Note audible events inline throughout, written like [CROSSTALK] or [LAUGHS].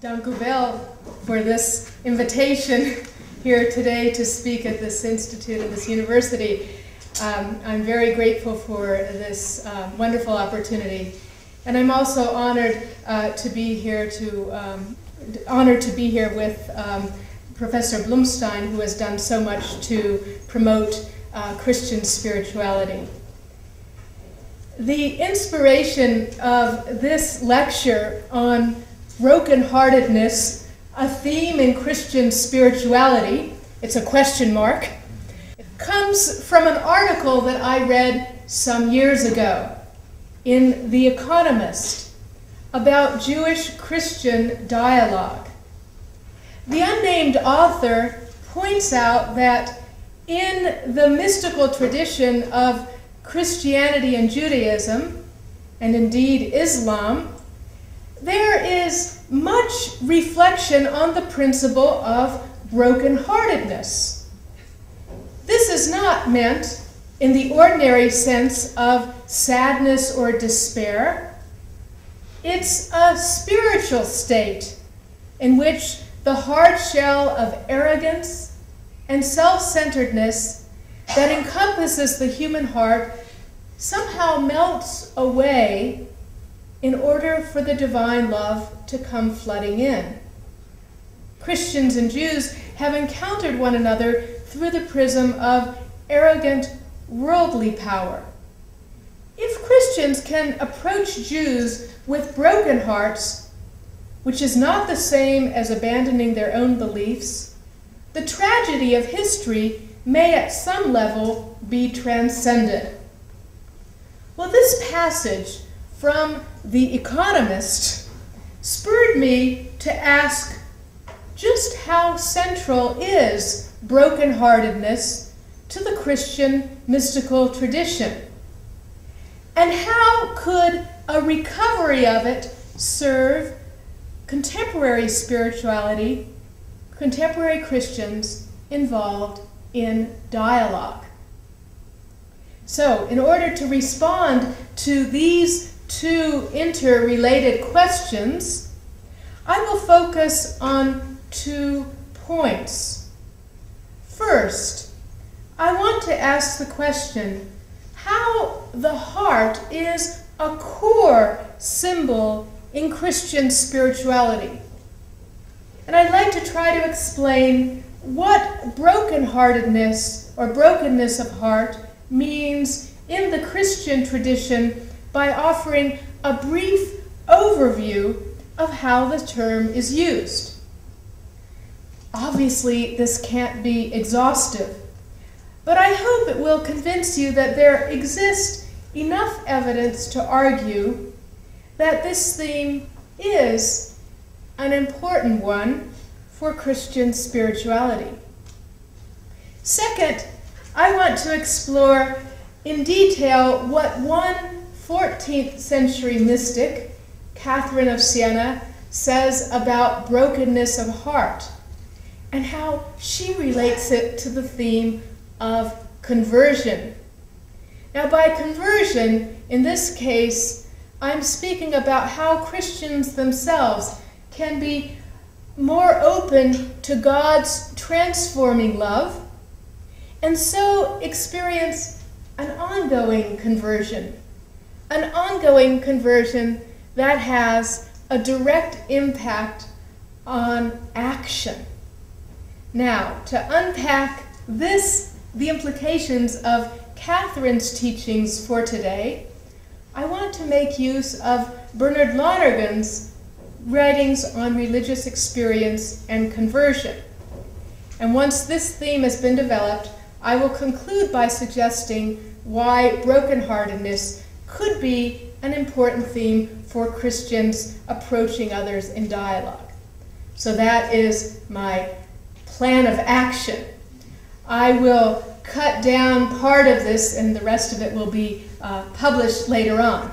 Dank u wel for this invitation here today to speak at this institute at this university. Um, I'm very grateful for this uh, wonderful opportunity. And I'm also honored uh, to be here to um, honored to be here with um, Professor Blommestijn, who has done so much to promote uh, Christian spirituality. The inspiration of this lecture on brokenheartedness, a theme in Christian spirituality, it's a question mark, it comes from an article that I read some years ago in The Economist about Jewish Christian dialogue. The unnamed author points out that in the mystical tradition of Christianity and Judaism, and indeed Islam, there is much reflection on the principle of brokenheartedness. This is not meant in the ordinary sense of sadness or despair. It's a spiritual state in which the hard shell of arrogance and self centeredness that encompasses the human heart somehow melts away in order for the divine love to come flooding in. Christians and Jews have encountered one another through the prism of arrogant worldly power. If Christians can approach Jews with broken hearts, which is not the same as abandoning their own beliefs, the tragedy of history may at some level be transcended. Well, this passage from The Economist spurred me to ask just how central is brokenheartedness to the Christian mystical tradition? And how could a recovery of it serve contemporary spirituality, contemporary Christians involved in dialogue? So, in order to respond to these two interrelated questions, I will focus on two points. First, I want to ask the question how the heart is a core symbol in Christian spirituality. And I'd like to try to explain what brokenheartedness or brokenness of heart means in the Christian tradition by offering a brief overview of how the term is used. Obviously, this can't be exhaustive, but I hope it will convince you that there exists enough evidence to argue that this theme is an important one for Christian spirituality. Second, I want to explore in detail what one 14th century mystic, Catherine of Siena, says about brokenness of heart and how she relates it to the theme of conversion. Now, by conversion, in this case, I'm speaking about how Christians themselves can be more open to God's transforming love and so experience an ongoing conversion. An ongoing conversion that has a direct impact on action. Now, to unpack this, the implications of Catherine's teachings for today, I want to make use of Bernard Lonergan's writings on religious experience and conversion. And once this theme has been developed, I will conclude by suggesting why brokenheartedness could be an important theme for Christians approaching others in dialogue. So that is my plan of action. I will cut down part of this, and the rest of it will be uh, published later on.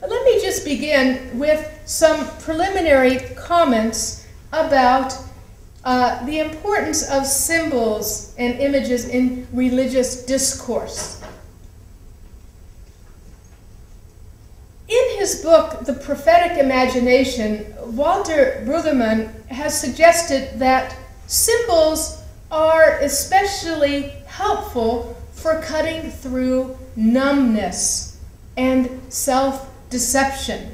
But let me just begin with some preliminary comments about uh, the importance of symbols and images in religious discourse. In his book, The Prophetic Imagination, Walter Brueggemann has suggested that symbols are especially helpful for cutting through numbness and self deception.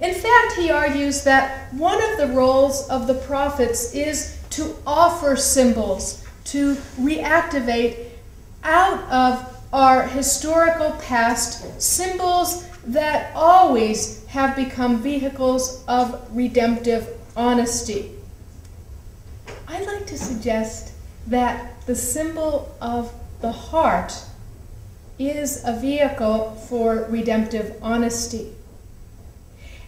In fact, he argues that one of the roles of the prophets is to offer symbols, to reactivate out of our historical past symbols that always have become vehicles of redemptive honesty. I'd like to suggest that the symbol of the heart is a vehicle for redemptive honesty.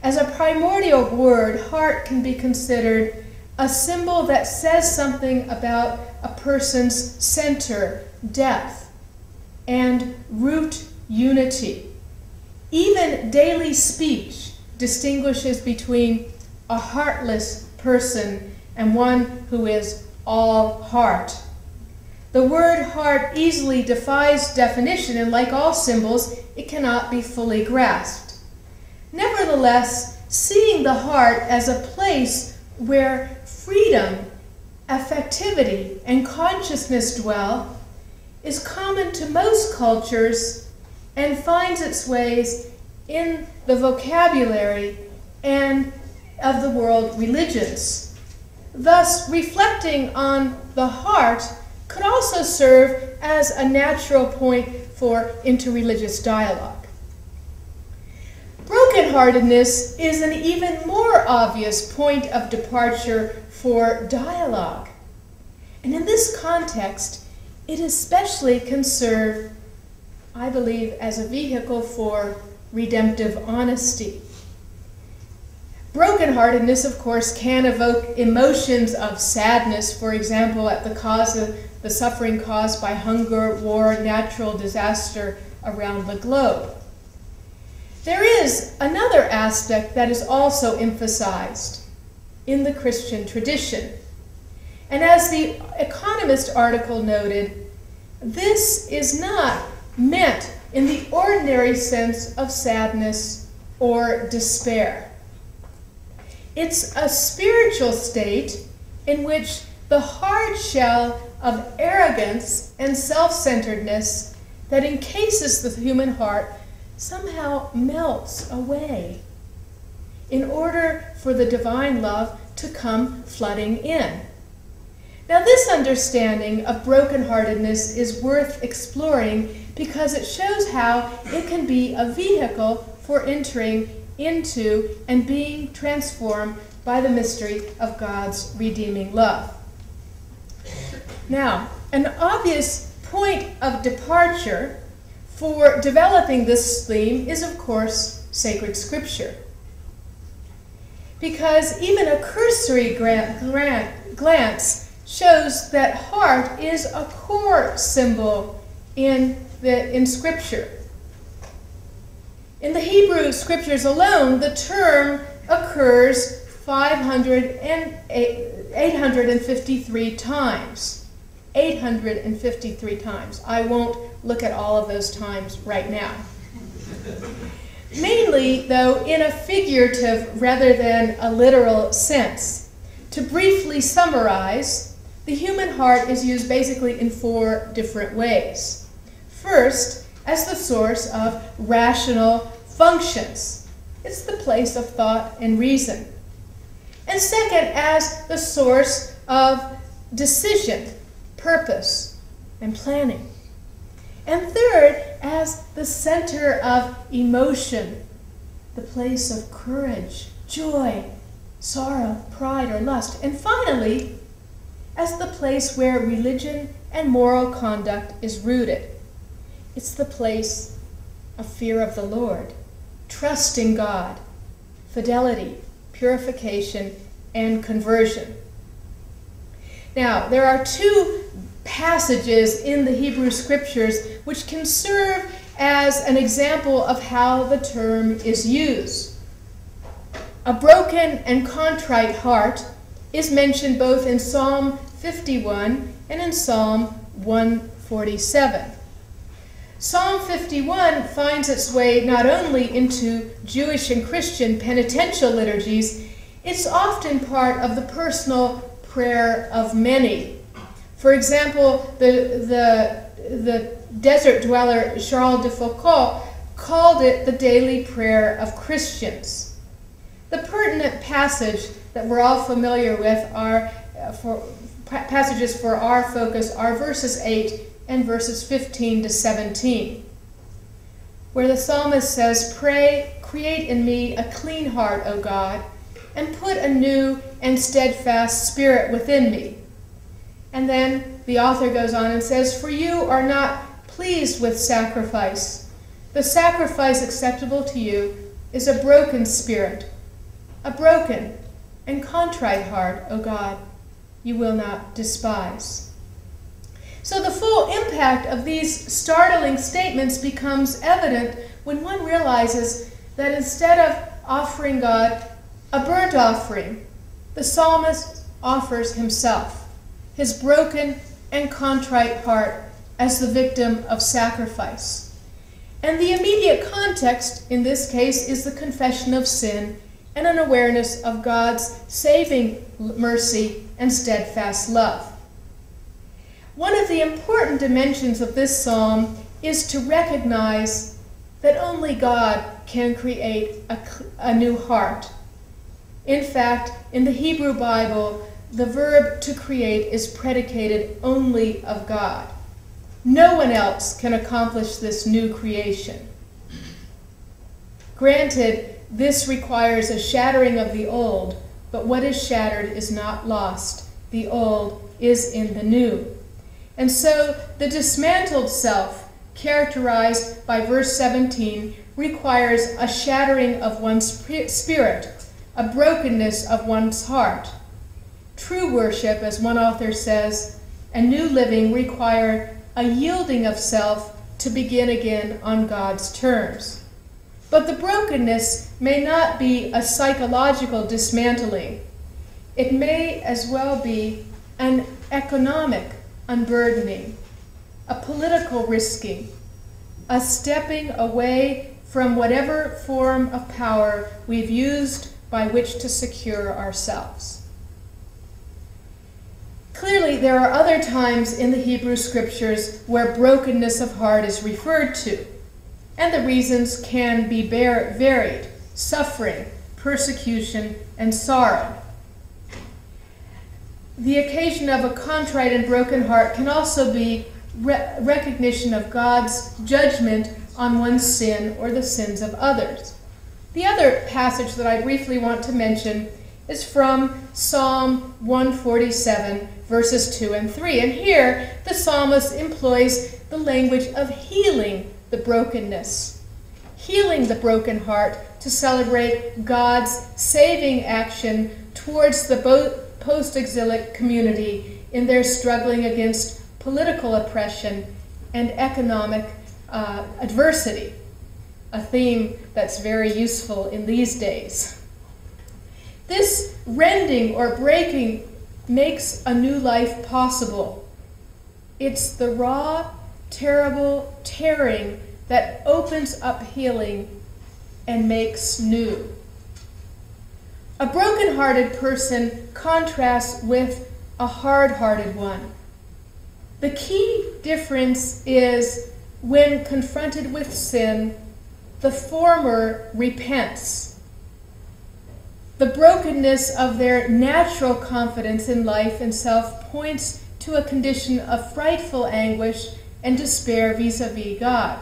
As a primordial word, heart can be considered a symbol that says something about a person's center, depth, and root unity. Even daily speech distinguishes between a heartless person and one who is all heart. The word heart easily defies definition, and like all symbols, it cannot be fully grasped. Nevertheless, seeing the heart as a place where freedom, affectivity, and consciousness dwell is common to most cultures and finds its ways in the vocabulary and of the world religions. Thus, reflecting on the heart could also serve as a natural point for interreligious dialogue. Brokenheartedness is an even more obvious point of departure for dialogue. And in this context, it especially can serve, I believe, as a vehicle for redemptive honesty. Brokenheartedness, of course, can evoke emotions of sadness, for example, at the cause of the suffering caused by hunger, war, natural disaster around the globe. There is another aspect that is also emphasized in the Christian tradition. And as the Economist article noted, this is not meant in the ordinary sense of sadness or despair. It's a spiritual state in which the hard shell of arrogance and self centeredness that encases the human heart somehow melts away in order for the divine love to come flooding in. Now, this understanding of brokenheartedness is worth exploring because it shows how it can be a vehicle for entering into and being transformed by the mystery of God's redeeming love. Now, an obvious point of departure for developing this theme is, of course, sacred scripture. Because even a cursory glance shows that heart is a core symbol in, the, in scripture. In the Hebrew scriptures alone, the term occurs 500 and 853 times. 853 times. I won't look at all of those times right now. Mainly, though, in a figurative rather than a literal sense. To briefly summarize, the human heart is used basically in four different ways. First, as the source of rational functions. It's the place of thought and reason. And second, as the source of decision, purpose, and planning. And third, as the center of emotion, the place of courage, joy, sorrow, pride, or lust. And finally, as the place where religion and moral conduct is rooted. It's the place of fear of the Lord, trust in God, fidelity, purification, and conversion. Now, there are two passages in the Hebrew scriptures which can serve as an example of how the term is used. A broken and contrite heart is mentioned both in Psalm 51 and in Psalm 147. Psalm 51 finds its way not only into Jewish and Christian penitential liturgies, it's often part of the personal prayer of many. For example, the, the, the desert dweller Charles de Foucault called it the daily prayer of Christians. The pertinent passage that we're all familiar with are uh, for passages for our focus are verses 8 and verses 15 to 17, where the psalmist says, Pray, create in me a clean heart, O God, and put a new and steadfast spirit within me. And then the author goes on and says, For you are not pleased with sacrifice. The sacrifice acceptable to you is a broken spirit, a broken and contrite heart, O God, you will not despise. So the full impact of these startling statements becomes evident when one realizes that instead of offering God a burnt offering, the psalmist offers himself, his broken and contrite heart, as the victim of sacrifice. And the immediate context in this case is the confession of sin and an awareness of God's saving mercy and steadfast love. One of the important dimensions of this psalm is to recognize that only God can create a, a, new heart. In fact, in the Hebrew Bible, the verb to create is predicated only of God. No one else can accomplish this new creation. Granted, this requires a shattering of the old, but what is shattered is not lost. The old is in the new. And so the dismantled self, characterized by verse 17, requires a shattering of one's spirit, a brokenness of one's heart. True worship, as one author says, and new living require a yielding of self to begin again on God's terms. But the brokenness may not be a psychological dismantling. It may as well be an economic unburdening, a political risking, a stepping away from whatever form of power we've used by which to secure ourselves. Clearly, there are other times in the Hebrew scriptures where brokenness of heart is referred to, and the reasons can be varied suffering, persecution, and sorrow. The occasion of a contrite and broken heart can also be re recognition of God's judgment on one's sin or the sins of others. The other passage that I briefly want to mention is from Psalm 147, verses 2 and 3. And here the psalmist employs the language of healing the brokenness, healing the broken heart to celebrate God's saving action towards the post exilic community in their struggling against political oppression and economic uh, adversity, a theme that's very useful in these days. This rending or breaking makes a new life possible. It's the raw, terrible tearing that opens up healing and makes new. A broken-hearted person contrasts with a hard-hearted one. The key difference is when confronted with sin, the former repents. The brokenness of their natural confidence in life and self points to a condition of frightful anguish and despair vis a vis God.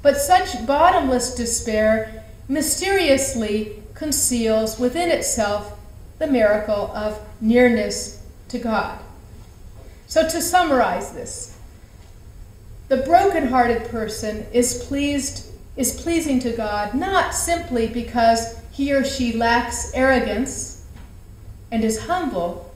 But such bottomless despair mysteriously conceals within itself the miracle of nearness to God. So, to summarize this, the broken-hearted person is pleased is pleasing to God not simply because he or she lacks arrogance and is humble,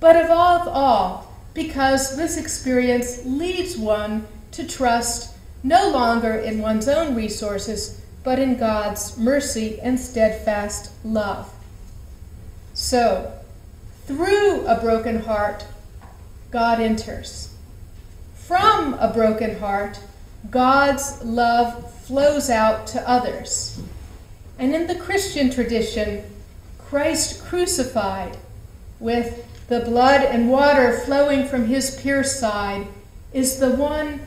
but above all because this experience leads one to trust no longer in one's own resources but in God's mercy and steadfast love. So, through a broken heart, God enters. From a broken heart, God's love flows out to others. And in the Christian tradition, Christ crucified, with the blood and water flowing from his pierced side, is the one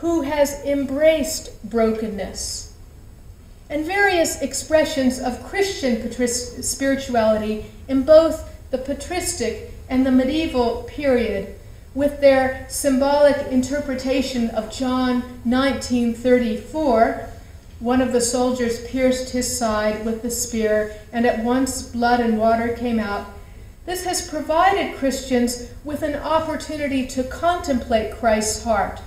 who has embraced brokenness. And various expressions of Christian spirituality in both the patristic and the medieval period, with their symbolic interpretation of John 19:34, one of the soldiers pierced his side with the spear, and at once blood and water came out. This has provided Christians with an opportunity to contemplate Christ's heart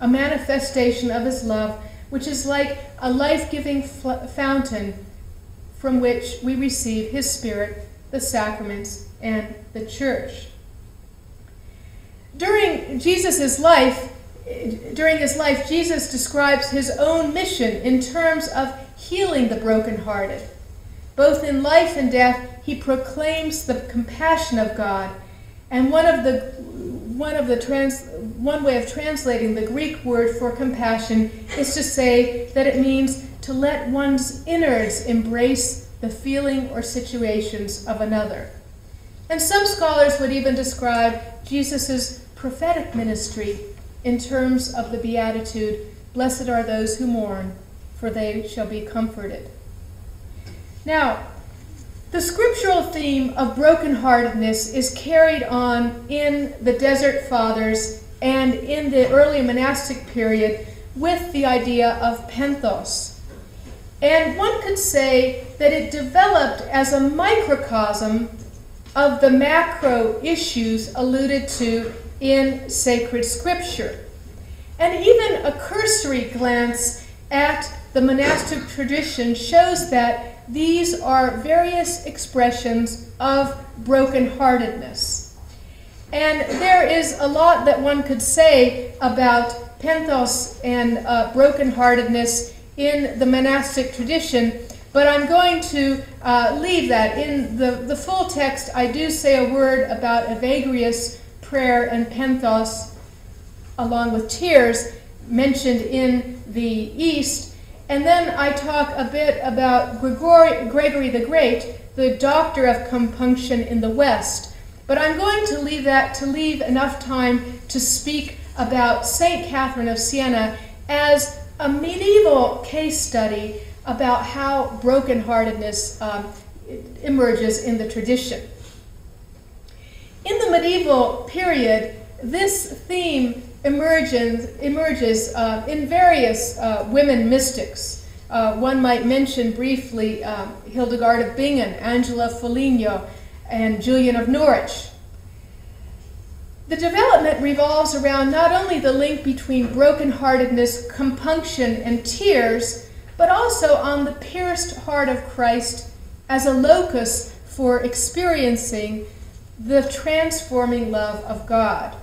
a manifestation of his love, which is like a life giving fountain from which we receive his spirit, the sacraments, and the church. During Jesus' life, during his life, Jesus describes his own mission in terms of healing the brokenhearted. Both in life and death, he proclaims the compassion of God. And one of the one of the trans, one way of translating the Greek word for compassion is to say that it means to let one's innards embrace the feeling or situations of another. And some scholars would even describe Jesus' prophetic ministry in terms of the Beatitude Blessed are those who mourn, for they shall be comforted. Now, the scriptural theme of brokenheartedness is carried on in the Desert Fathers and in the early monastic period with the idea of penthos. And one could say that it developed as a microcosm of the macro issues alluded to in sacred scripture. And even a cursory glance at the monastic tradition shows that these are various expressions of brokenheartedness. And there is a lot that one could say about penthos and uh, brokenheartedness in the monastic tradition, but I'm going to uh, leave that. In the, the full text, I do say a word about Evagrius prayer and penthos, along with tears, mentioned in the East. And then I talk a bit about Gregory, Gregory the Great, the doctor of compunction in the West. But I'm going to leave that to leave enough time to speak about St. Catherine of Siena as a medieval case study about how brokenheartedness um, emerges in the tradition. In the medieval period, this theme emerges, emerges uh, in various uh, women mystics. Uh, one might mention briefly um, Hildegard of Bingen, Angela Foligno, and Julian of Norwich. The development revolves around not only the link between brokenheartedness, compunction, and tears, but also on the pierced heart of Christ as a locus for experiencing the transforming love of God.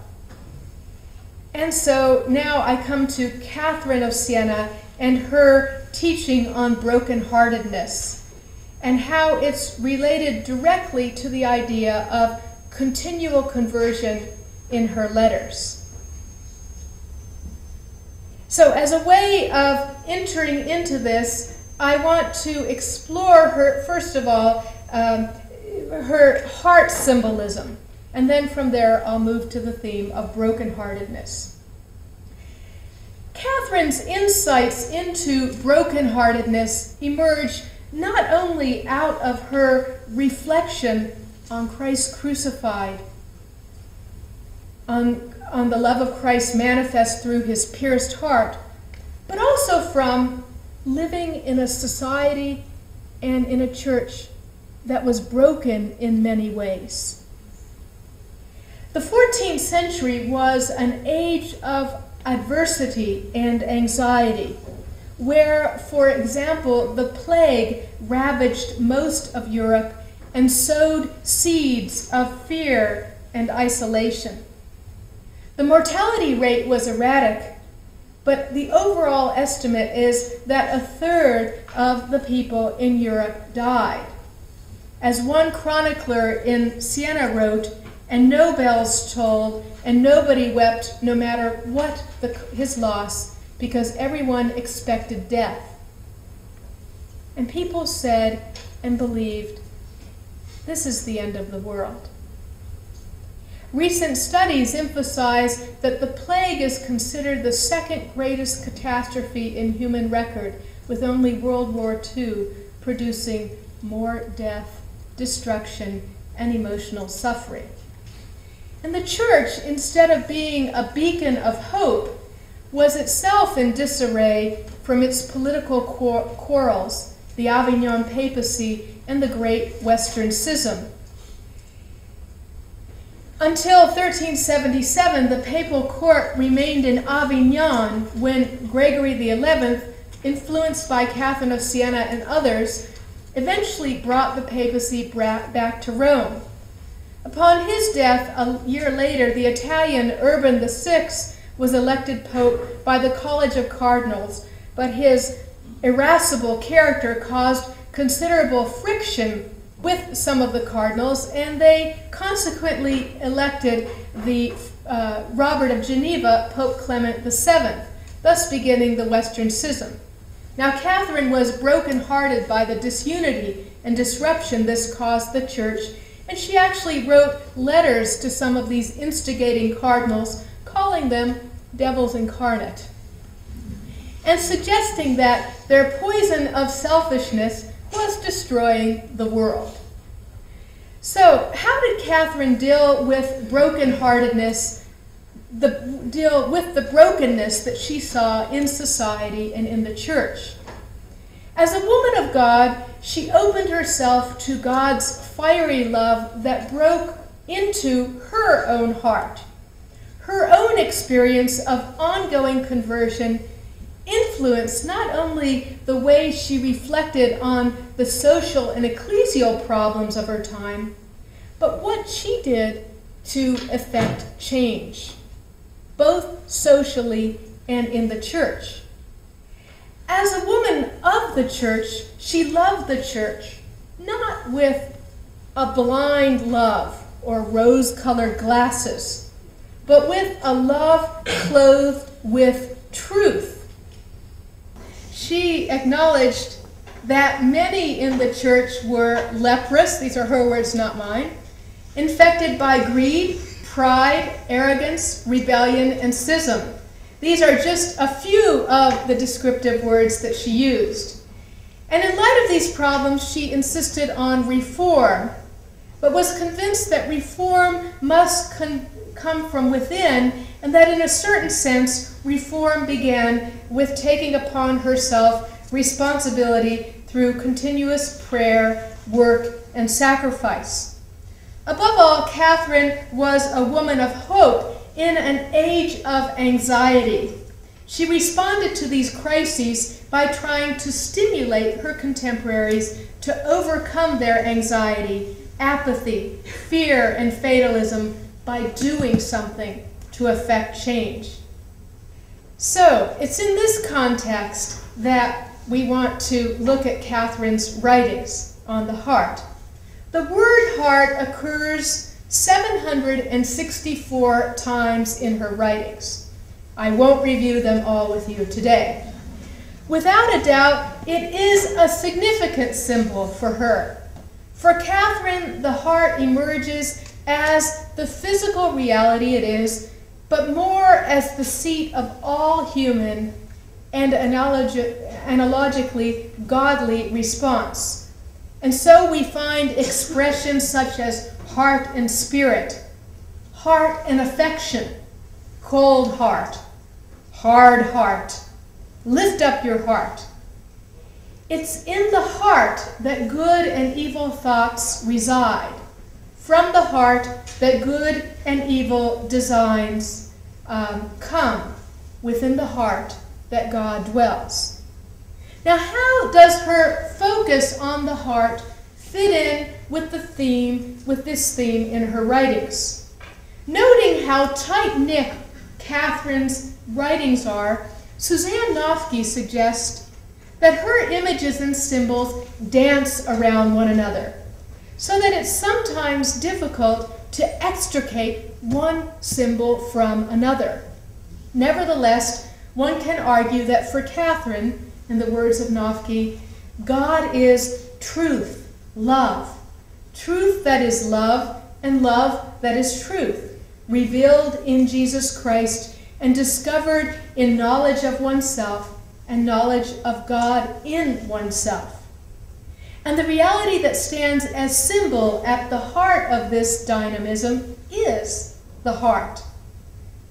And so now I come to Catherine of Siena and her teaching on brokenheartedness and how it's related directly to the idea of continual conversion in her letters. So, as a way of entering into this, I want to explore her, first of all, um, her heart symbolism. And then from there, I'll move to the theme of brokenheartedness. Catherine's insights into brokenheartedness emerge not only out of her reflection on Christ crucified, on, on the love of Christ manifest through his pierced heart, but also from living in a society and in a church that was broken in many ways. The 14th century was an age of adversity and anxiety, where, for example, the plague ravaged most of Europe and sowed seeds of fear and isolation. The mortality rate was erratic, but the overall estimate is that a third of the people in Europe died. As one chronicler in Siena wrote, and no bells tolled, and nobody wept, no matter what the, his loss, because everyone expected death. And people said, and believed this is the end of the world. Recent studies emphasize that the plague is considered the second greatest catastrophe in human record, with only World War II producing more death, destruction, and emotional suffering. And the church, instead of being a beacon of hope, was itself in disarray from its political quarrels, the Avignon papacy, and the Great Western Schism. Until 1377, the papal court remained in Avignon when Gregory XI, influenced by Catherine of Siena and others, eventually brought the papacy back to Rome. Upon his death, a year later, the Italian Urban VI was elected pope by the College of Cardinals, but his irascible character caused considerable friction with some of the cardinals, and they consequently elected the uh, Robert of Geneva, Pope Clement VII, thus beginning the Western Schism. Now, Catherine was broken-hearted by the disunity and disruption this caused the church, and she actually wrote letters to some of these instigating cardinals, calling them devils incarnate, and suggesting that their poison of selfishness was destroying the world. So, how did Catherine deal with brokenheartedness, the, deal with the brokenness that she saw in society and in the church? As a woman of God, she opened herself to God's fiery love that broke into her own heart. Her own experience of ongoing conversion influenced not only the way she reflected on the social and ecclesial problems of her time, but what she did to effect change, both socially and in the church. As a woman of the church, she loved the church, not with a blind love or rose colored glasses, but with a love clothed with truth she acknowledged that many in the church were leprous, these are her words, not mine, infected by greed, pride, arrogance, rebellion, and schism. These are just a few of the descriptive words that she used. And in light of these problems, she insisted on reform, but was convinced that reform must come from within and that in a certain sense, reform began with taking upon herself responsibility through continuous prayer, work, and sacrifice. Above all, Catherine was a woman of hope in an age of anxiety. She responded to these crises by trying to stimulate her contemporaries to overcome their anxiety, apathy, fear, and fatalism by doing something to affect change. So, it's in this context that we want to look at Catherine's writings on the heart. The word heart occurs 764 times in her writings. I won't review them all with you today. Without a doubt, it is a significant symbol for her. For Catherine, the heart emerges as the physical reality it is but more as the seat of all human and analogi analogically godly response. And so we find [LAUGHS] expressions such as heart and spirit, heart and affection, cold heart, hard heart, lift up your heart. It's in the heart that good and evil thoughts reside from the heart that good and evil designs um, come within the heart that God dwells. Now, how does her focus on the heart fit in with the theme, with this theme in her writings? Noting how tight-knit Catherine's writings are, Suzanne Noffke suggests that her images and symbols dance around one another so that it's sometimes difficult to extricate one symbol from another. Nevertheless, one can argue that for Catherine, in the words of Noffke, God is truth, love. Truth that is love, and love that is truth, revealed in Jesus Christ and discovered in knowledge of oneself and knowledge of God in oneself. And the reality that stands as symbol at the heart of this dynamism is the heart.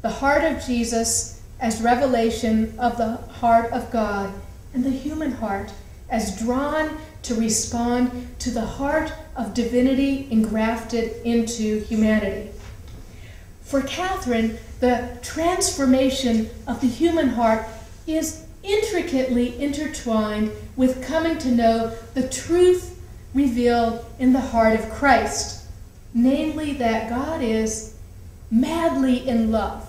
The heart of Jesus as revelation of the heart of God and the human heart as drawn to respond to the heart of divinity engrafted into humanity. For Catherine, the transformation of the human heart is intricately intertwined with coming to know the truth revealed in the heart of Christ, namely that God is madly in love.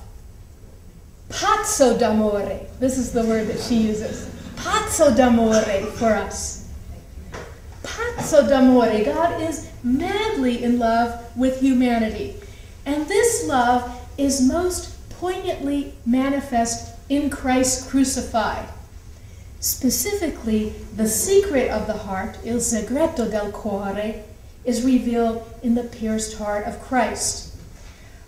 Pazzo d'amore. This is the word that she uses. Pazzo d'amore for us. Pazzo d'amore. God is madly in love with humanity. And this love is most poignantly manifest in Christ crucified. Specifically, the secret of the heart, il segreto del cuore, is revealed in the pierced heart of Christ.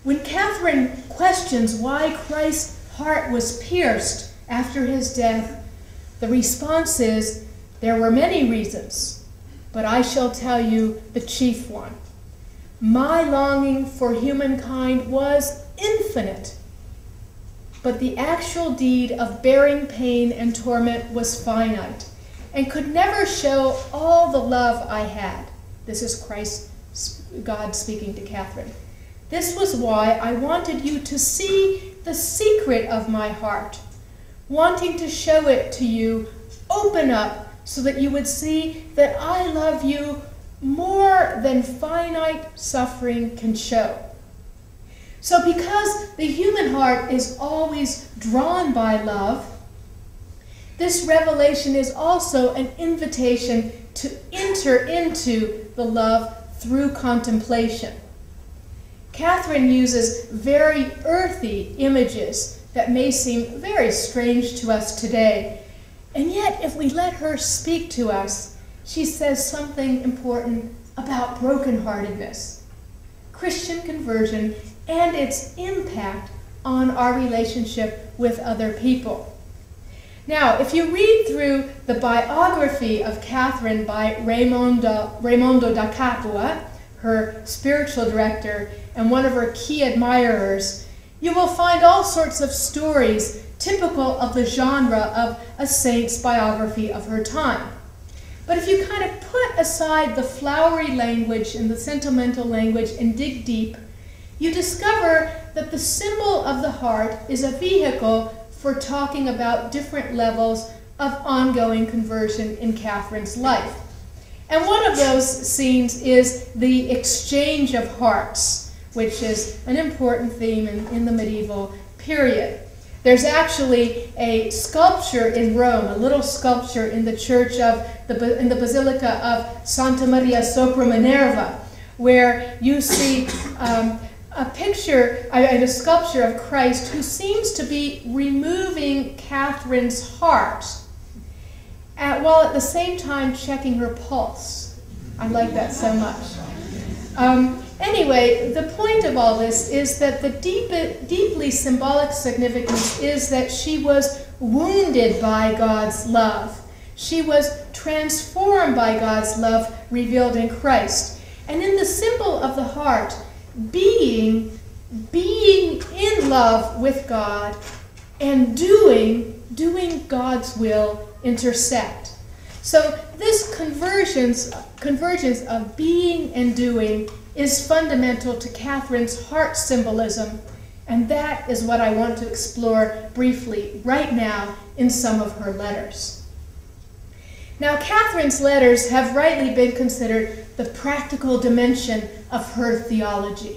When Catherine questions why Christ's heart was pierced after his death, the response is there were many reasons, but I shall tell you the chief one. My longing for humankind was infinite but the actual deed of bearing pain and torment was finite and could never show all the love I had. This is Christ, God speaking to Catherine. This was why I wanted you to see the secret of my heart, wanting to show it to you, open up so that you would see that I love you more than finite suffering can show. So, because the human heart is always drawn by love, this revelation is also an invitation to enter into the love through contemplation. Catherine uses very earthy images that may seem very strange to us today. And yet, if we let her speak to us, she says something important about brokenheartedness. Christian conversion and its impact on our relationship with other people. Now, if you read through the biography of Catherine by Raimondo, Raimondo da Capua, her spiritual director and one of her key admirers, you will find all sorts of stories typical of the genre of a saint's biography of her time. But if you kind of put aside the flowery language and the sentimental language and dig deep, you discover that the symbol of the heart is a vehicle for talking about different levels of ongoing conversion in Catherine's life. And one of those scenes is the exchange of hearts, which is an important theme in, in the medieval period. There's actually a sculpture in Rome, a little sculpture in the church of the in the Basilica of Santa Maria sopra Minerva, where you see um, a picture and a sculpture of Christ who seems to be removing Catherine's heart, at, while at the same time checking her pulse. I like that so much. Um, anyway, the point of all this is that the deep, deeply symbolic significance is that she was wounded by God's love. She was transformed by God's love revealed in Christ. And in the symbol of the heart, being being in love with God and doing doing God's will intersect. So this convergence convergence of being and doing is fundamental to Catherine's heart symbolism, and that is what I want to explore briefly right now in some of her letters. Now, Catherine's letters have rightly been considered the practical dimension of her theology.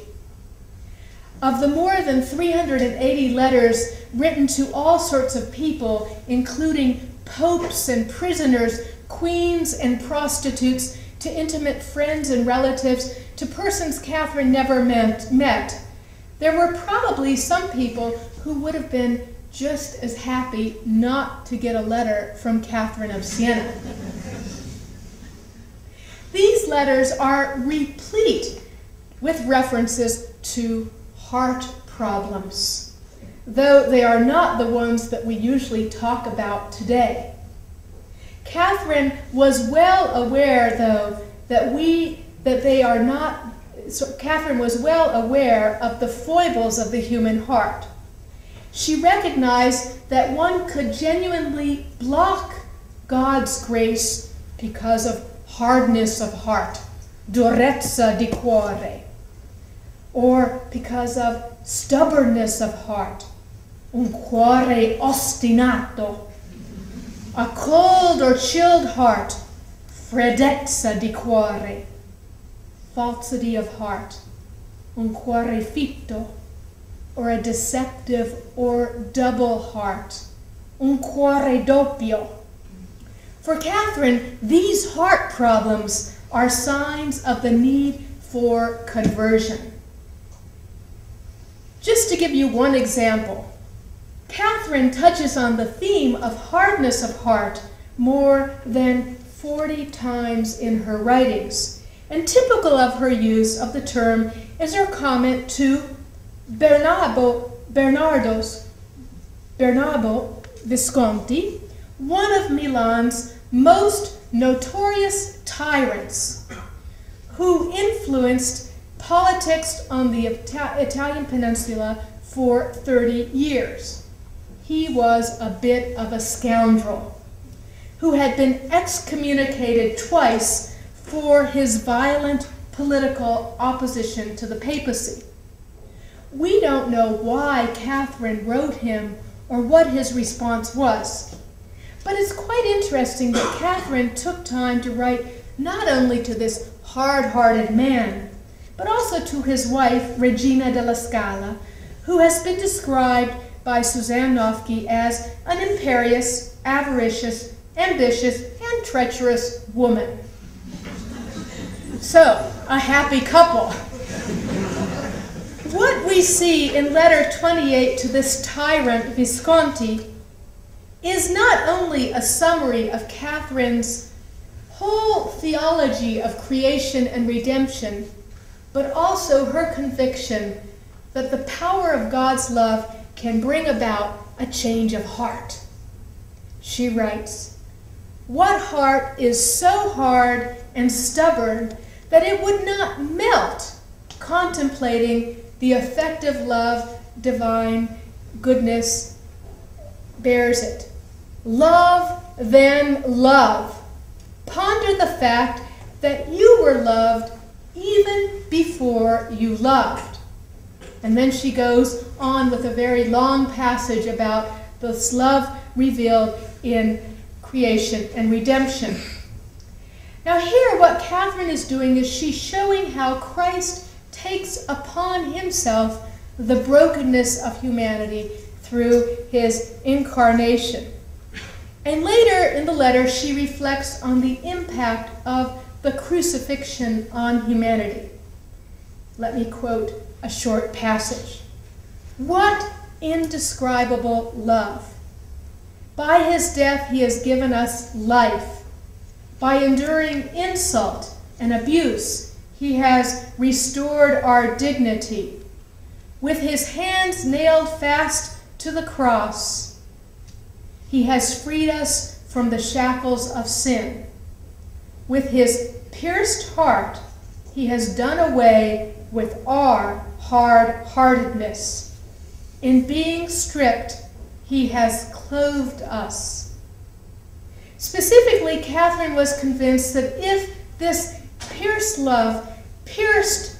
Of the more than 380 letters written to all sorts of people, including popes and prisoners, queens and prostitutes, to intimate friends and relatives, to persons Catherine never met, there were probably some people who would have been just as happy not to get a letter from Catherine of Siena. These letters are replete with references to heart problems, though they are not the ones that we usually talk about today. Catherine was well aware, though, that we that they are not. So Catherine was well aware of the foibles of the human heart. She recognized that one could genuinely block God's grace because of hardness of heart, durezza di cuore, or because of stubbornness of heart, un cuore ostinato, a cold or chilled heart, freddezza di cuore, falsity of heart, un cuore fitto, or a deceptive or double heart, un cuore doppio. For Catherine, these heart problems are signs of the need for conversion. Just to give you one example, Catherine touches on the theme of hardness of heart more than 40 times in her writings. And typical of her use of the term is her comment to Bernardo, Bernardo's, Bernardo Visconti, one of Milan's most notorious tyrants, who influenced politics on the Ita Italian peninsula for 30 years. He was a bit of a scoundrel who had been excommunicated twice for his violent political opposition to the papacy. We don't know why Catherine wrote him or what his response was. But it's quite interesting that Catherine took time to write not only to this hard hearted man, but also to his wife, Regina della Scala, who has been described by Suzanne Noffke as an imperious, avaricious, ambitious, and treacherous woman. So, a happy couple. What we see in letter 28 to this tyrant Visconti is not only a summary of Catherine's whole theology of creation and redemption, but also her conviction that the power of God's love can bring about a change of heart. She writes, What heart is so hard and stubborn that it would not melt contemplating the effective love, divine goodness bears it? Love, then love. Ponder the fact that you were loved even before you loved. And then she goes on with a very long passage about this love revealed in creation and redemption. Now, here, what Catherine is doing is she's showing how Christ takes upon himself the brokenness of humanity through his incarnation. And later in the letter, she reflects on the impact of the crucifixion on humanity. Let me quote a short passage. What indescribable love! By his death, he has given us life. By enduring insult and abuse, he has restored our dignity. With his hands nailed fast to the cross, he has freed us from the shackles of sin. With his pierced heart, he has done away with our hard heartedness. In being stripped, he has clothed us. Specifically, Catherine was convinced that if this pierced love pierced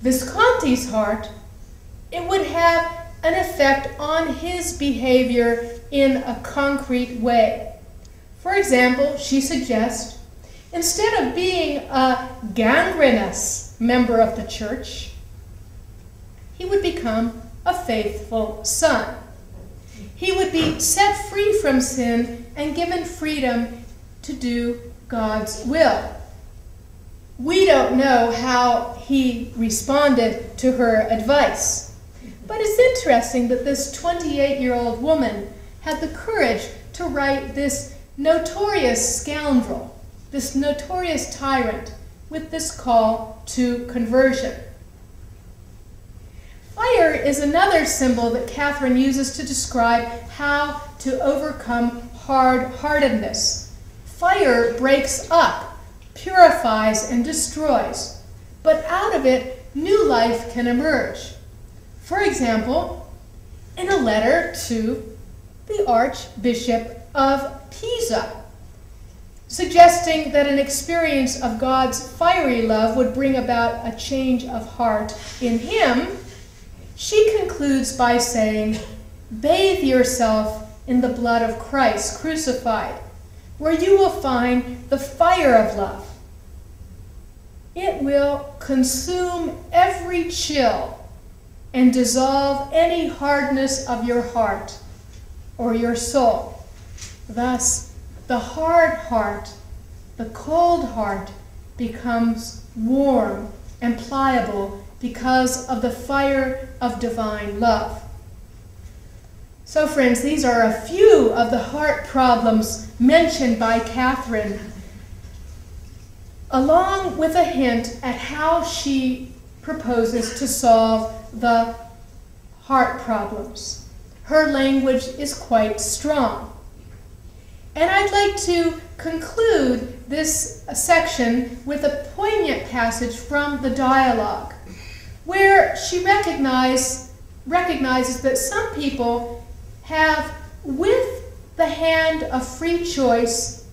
Visconti's heart, it would have an effect on his behavior in a concrete way. For example, she suggests instead of being a gangrenous member of the church, he would become a faithful son. He would be set free from sin and given freedom to do God's will. We don't know how he responded to her advice. But it's interesting that this 28 year old woman had the courage to write this notorious scoundrel, this notorious tyrant, with this call to conversion. Fire is another symbol that Catherine uses to describe how to overcome hard heartedness. Fire breaks up, purifies, and destroys, but out of it, new life can emerge. For example, in a letter to the Archbishop of Pisa, suggesting that an experience of God's fiery love would bring about a change of heart in him, she concludes by saying, Bathe yourself in the blood of Christ crucified, where you will find the fire of love. It will consume every chill and dissolve any hardness of your heart or your soul. Thus, the hard heart, the cold heart, becomes warm and pliable because of the fire of divine love. So, friends, these are a few of the heart problems mentioned by Catherine, along with a hint at how she proposes to solve the heart problems. Her language is quite strong. And I'd like to conclude this section with a poignant passage from the dialogue, where she recognize, recognizes that some people have, with the hand of free choice,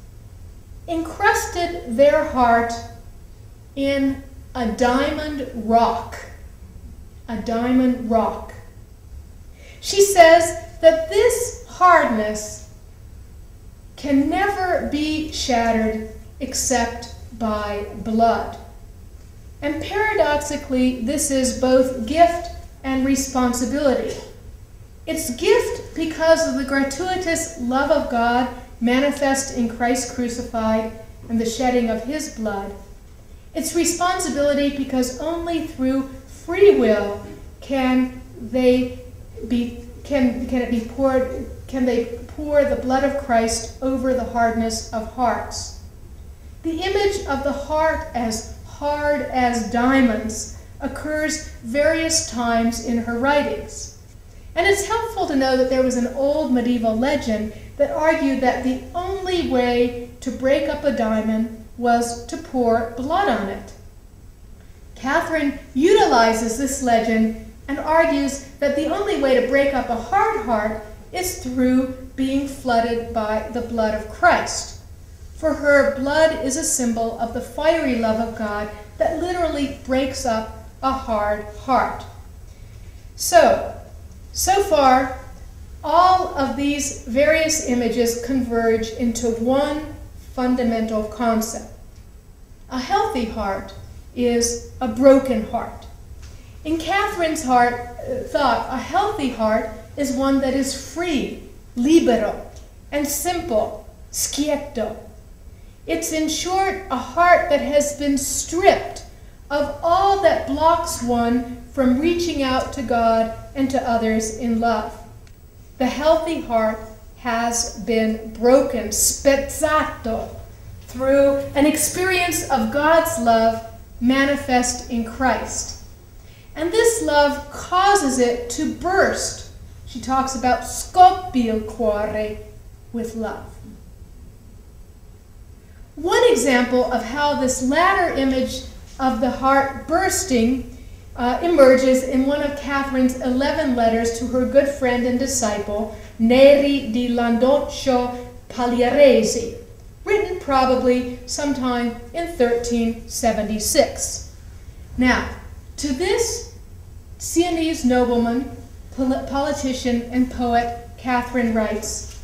encrusted their heart in a diamond rock. A diamond rock. She says that this hardness can never be shattered except by blood. And paradoxically, this is both gift and responsibility. It's gift because of the gratuitous love of God manifest in Christ crucified and the shedding of his blood. It's responsibility because only through free will can they be can can it be poured can they pour the blood of Christ over the hardness of hearts. The image of the heart as hard as diamonds occurs various times in her writings. And it's helpful to know that there was an old medieval legend that argued that the only way to break up a diamond was to pour blood on it. Catherine utilizes this legend and argues that the only way to break up a hard heart is through being flooded by the blood of Christ. For her, blood is a symbol of the fiery love of God that literally breaks up a hard heart. So, so far, all of these various images converge into one fundamental concept. A healthy heart is a broken heart. In Catherine's heart, uh, thought, a healthy heart is one that is free libero, and simple, schietto. It's in short a heart that has been stripped of all that blocks one from reaching out to God and to others in love. The healthy heart has been broken, spezzato, through an experience of God's love manifest in Christ. And this love causes it to burst she talks about scoppia il cuore with love. One example of how this latter image of the heart bursting uh, emerges in one of Catherine's 11 letters to her good friend and disciple, Neri di Landoccio Pagliaresi, written probably sometime in 1376. Now, to this Sienese nobleman, politician and poet Catherine writes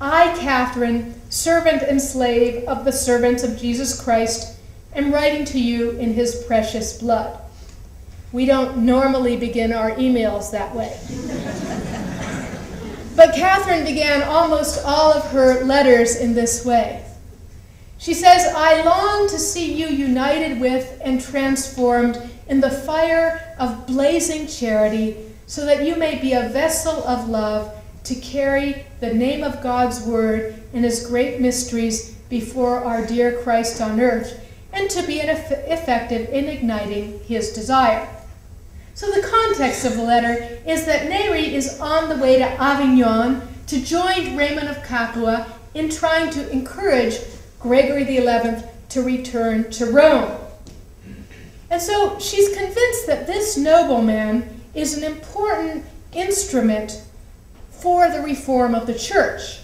I, Catherine, servant and slave of the servants of Jesus Christ, am writing to you in his precious blood. We don't normally begin our emails that way. but Catherine began almost all of her letters in this way. She says, I long to see you united with and transformed in the fire of blazing charity so that you may be a vessel of love to carry the name of God's word and his great mysteries before our dear Christ on earth and to be effective in igniting his desire. So, the context of the letter is that Neri is on the way to Avignon to join Raymond of Capua in trying to encourage Gregory XI to return to Rome. And so she's convinced that this nobleman is an important instrument for the reform of the church.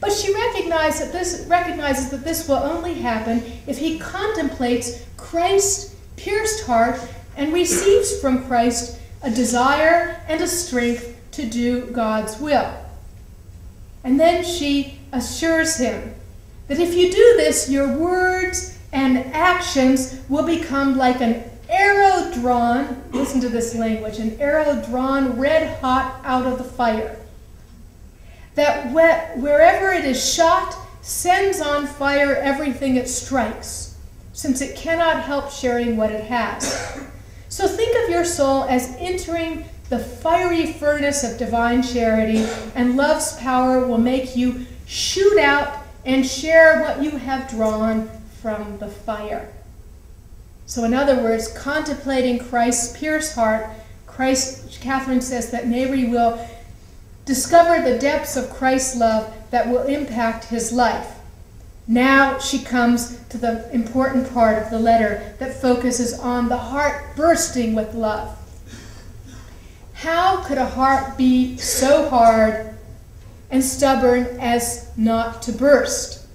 But she recognizes that this, recognizes that this will only happen if he contemplates Christ's pierced heart and receives from Christ a desire and a strength to do God's will. And then she assures him that if you do this, your words and actions will become like an arrow drawn, listen to this language, an arrow drawn red hot out of the fire. That wherever it is shot, sends on fire everything it strikes, since it cannot help sharing what it has. So think of your soul as entering the fiery furnace of divine charity, and love's power will make you shoot out and share what you have drawn from the fire. So, in other words, contemplating Christ's pierced heart, Christ, Catherine says that Neri will discover the depths of Christ's love that will impact his life. Now she comes to the important part of the letter that focuses on the heart bursting with love. How could a heart be so hard and stubborn as not to burst?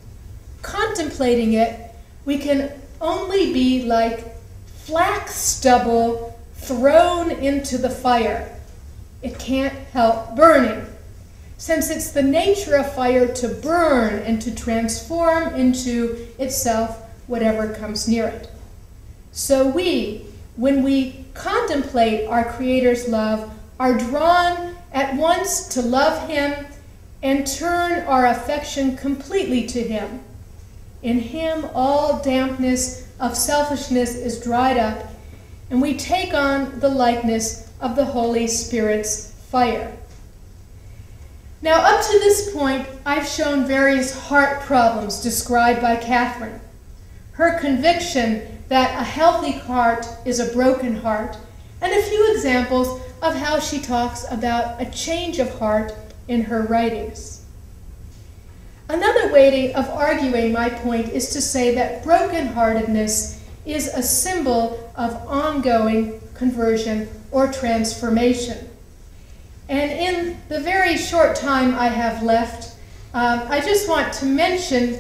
Contemplating it, we can only be like flax stubble thrown into the fire. It can't help burning, since it's the nature of fire to burn and to transform into itself whatever comes near it. So we, when we contemplate our Creator's love, are drawn at once to love Him and turn our affection completely to Him. In Him, all dampness of selfishness is dried up, and we take on the likeness of the Holy Spirit's fire. Now, up to this point, I've shown various heart problems described by Catherine. Her conviction that a healthy heart is a broken heart, and a few examples of how she talks about a change of heart in her writings. Another way of arguing my point is to say that brokenheartedness is a symbol of ongoing conversion or transformation. And in the very short time I have left, um, I just want to mention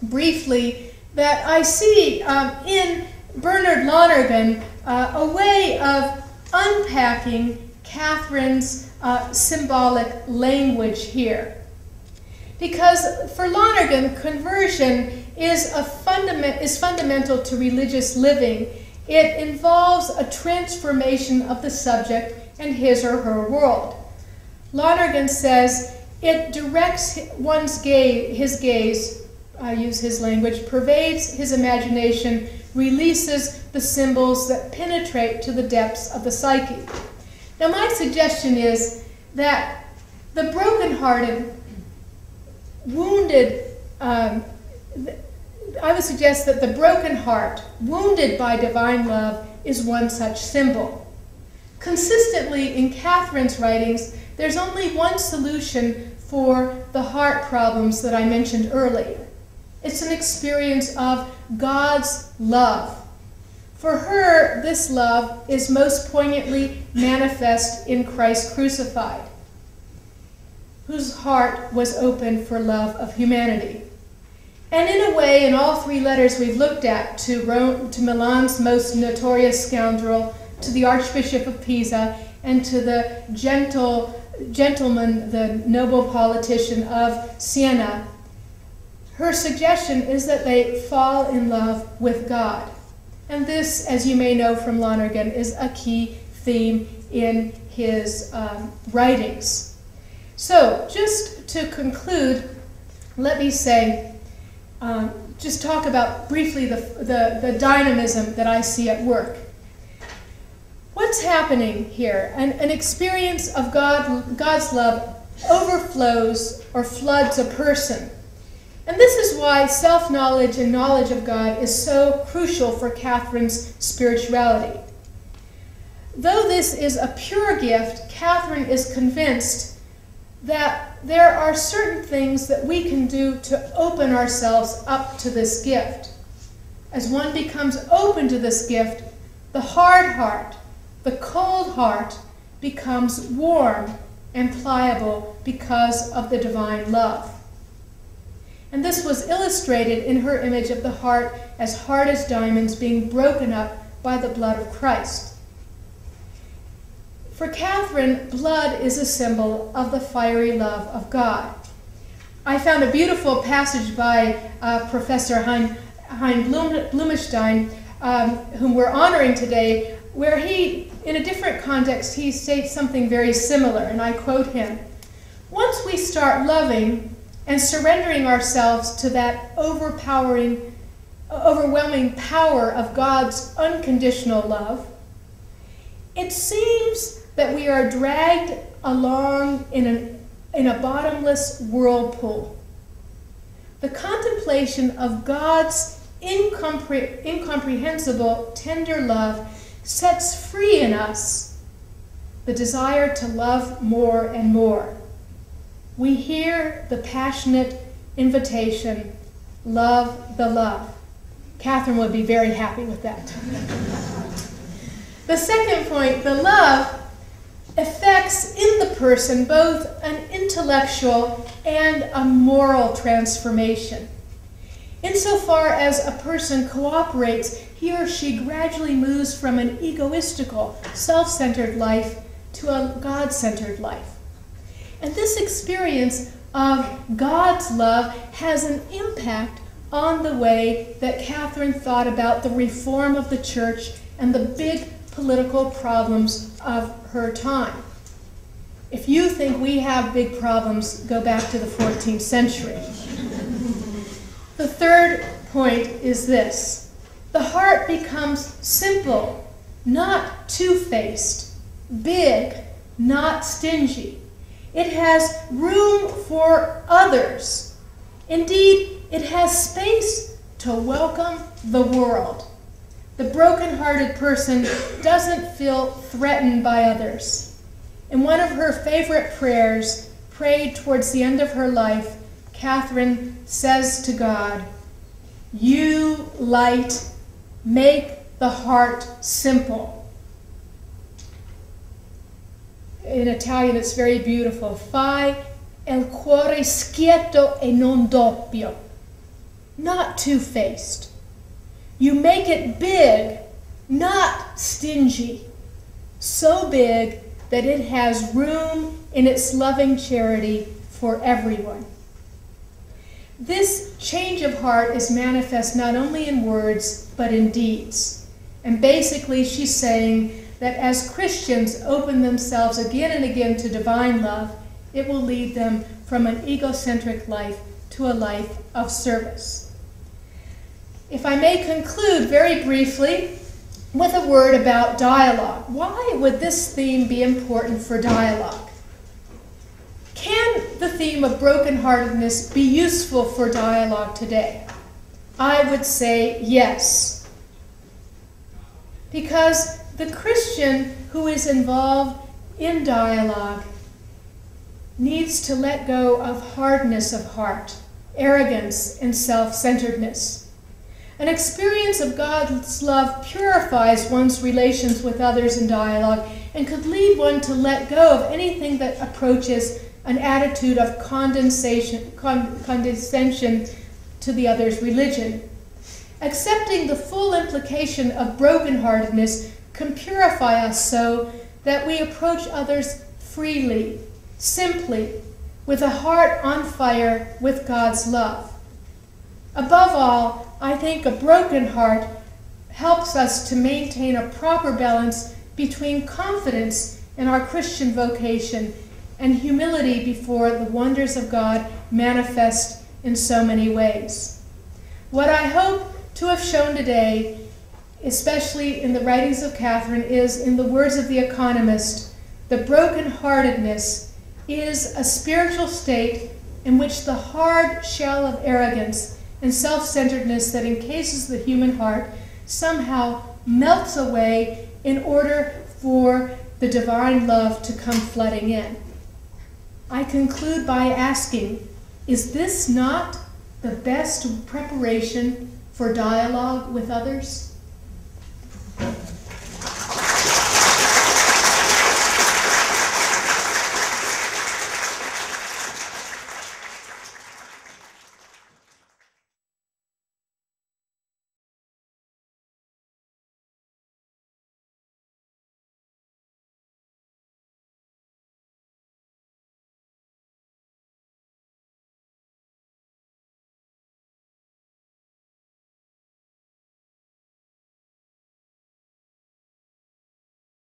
briefly that I see um, in Bernard Lonergan uh, a way of unpacking Catherine's uh, symbolic language here. Because for Lonergan, conversion is, a fundament, is fundamental to religious living. It involves a transformation of the subject and his or her world. Lonergan says it directs one's gaze, his gaze, I use his language, pervades his imagination, releases the symbols that penetrate to the depths of the psyche. Now, my suggestion is that the brokenhearted, wounded, um, I would suggest that the broken heart, wounded by divine love, is one such symbol. Consistently in Catherine's writings, there's only one solution for the heart problems that I mentioned earlier. It's an experience of God's love. For her, this love is most poignantly manifest in Christ crucified, whose heart was open for love of humanity. And in a way, in all three letters we've looked at, to, Rome, to Milan's most notorious scoundrel, to the Archbishop of Pisa, and to the gentle gentleman, the noble politician of Siena, her suggestion is that they fall in love with God. And this, as you may know from Lonergan, is a key theme in his um, writings. So, just to conclude, let me say, um, just talk about briefly the, the, the dynamism that I see at work. What's happening here? An, an experience of God, God's love overflows or floods a person. And this is why self knowledge and knowledge of God is so crucial for Catherine's spirituality. Though this is a pure gift, Catherine is convinced that there are certain things that we can do to open ourselves up to this gift. As one becomes open to this gift, the hard heart, the cold heart, becomes warm and pliable because of the divine love. And this was illustrated in her image of the heart as hard as diamonds being broken up by the blood of Christ. For Catherine, blood is a symbol of the fiery love of God. I found a beautiful passage by uh, Professor Hein, hein Blommestijn, um, whom we're honoring today, where he, in a different context, he states something very similar, and I quote him Once we start loving and surrendering ourselves to that overpowering, overwhelming power of God's unconditional love, it seems that we are dragged along in, in a bottomless whirlpool. The contemplation of God's incompre incomprehensible, tender love sets free in us the desire to love more and more. We hear the passionate invitation, love the love. Catherine would be very happy with that. [LAUGHS] the second point, the love affects in the person both an intellectual and a moral transformation. Insofar as a person cooperates, he or she gradually moves from an egoistical, self centered life to a God centered life. And this experience of God's love has an impact on the way that Catherine thought about the reform of the church and the big political problems of her time. If you think we have big problems, go back to the 14th century. the third point is this the heart becomes simple, not two faced, big, not stingy. It has room for others. Indeed, it has space to welcome the world. The broken-hearted person doesn't feel threatened by others. In one of her favorite prayers, prayed towards the end of her life, Catherine says to God, You, light, make the heart simple. In Italian, it's very beautiful. Fai el cuore schietto e non doppio. Not two-faced you make it big, not stingy. So big that it has room in its loving charity for everyone. This change of heart is manifest not only in words, but in deeds. And basically, she's saying that as Christians open themselves again and again to divine love, it will lead them from an egocentric life to a life of service. If I may conclude very briefly with a word about dialogue. Why would this theme be important for dialogue? Can the theme of brokenheartedness be useful for dialogue today? I would say yes. Because the Christian who is involved in dialogue needs to let go of hardness of heart, arrogance, and self centeredness. An experience of God's love purifies one's relations with others in dialogue and could lead one to let go of anything that approaches an attitude of condensation, con condescension to the other's religion. Accepting the full implication of brokenheartedness can purify us so that we approach others freely, simply, with a heart on fire with God's love. Above all, I think a broken heart helps us to maintain a proper balance between confidence in our Christian vocation and humility before the wonders of God manifest in so many ways. What I hope to have shown today, especially in the writings of Catherine, is, in the words of The Economist, the brokenheartedness is a spiritual state in which the hard shell of arrogance and self centeredness that encases the human heart somehow melts away in order for the divine love to come flooding in. I conclude by asking is this not the best preparation for dialogue with others?